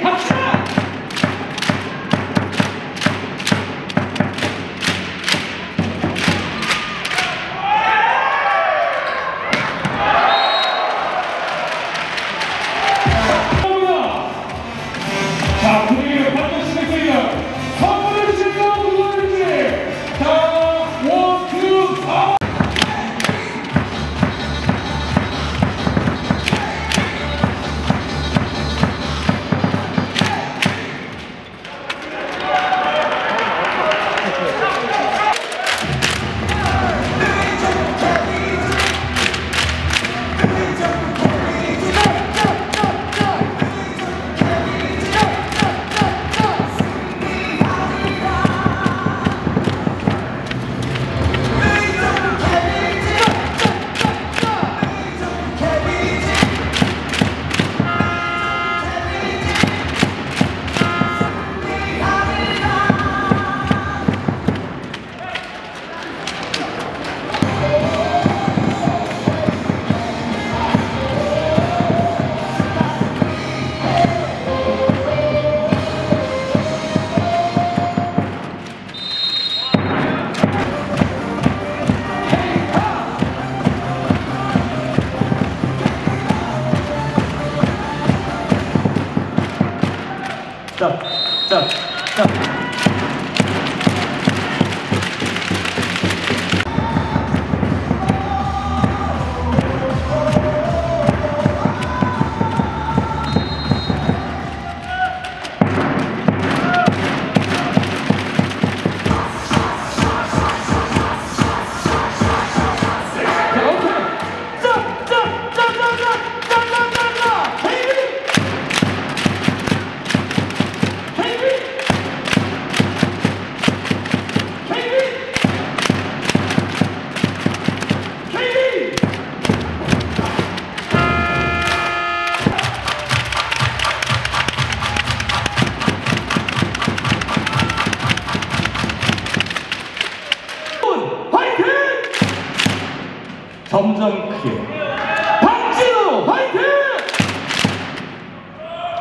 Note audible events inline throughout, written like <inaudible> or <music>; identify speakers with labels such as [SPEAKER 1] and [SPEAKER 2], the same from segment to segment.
[SPEAKER 1] <laughs> Hey, stop, stop, stop.
[SPEAKER 2] 점점 크게. 박진우 화이팅!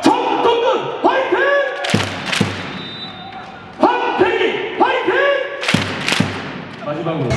[SPEAKER 2] 정동근 화이팅! 황태기 화이팅! 마지막으로